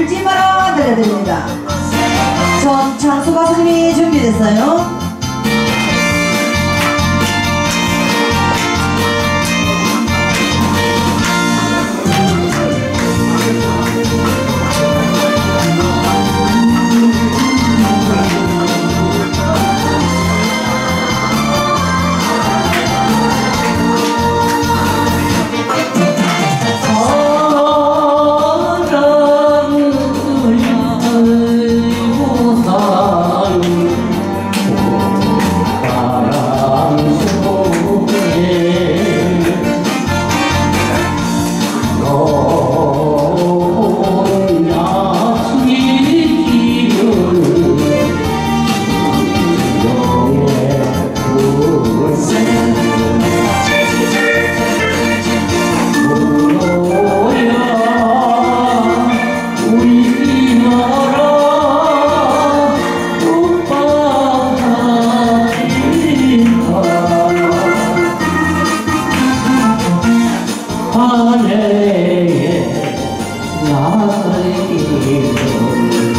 울지 마라 들려드립니다. 전 장수 가수님이 준비됐어요. Ah, yeah, yeah, yeah, yeah, yeah,